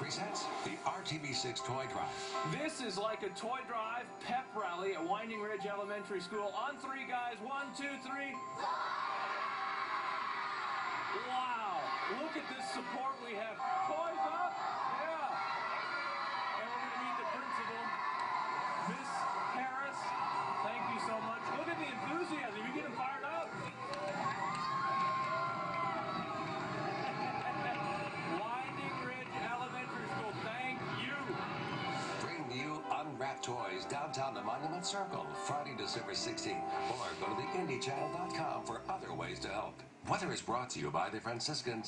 presents the RTV6 Toy Drive. This is like a toy drive pep rally at Winding Ridge Elementary School. On three, guys. One, two, three. Wow. Look at this support toys downtown the Monument Circle Friday, December 16th. Or go to theindychannel.com for other ways to help. Weather is brought to you by the Franciscan.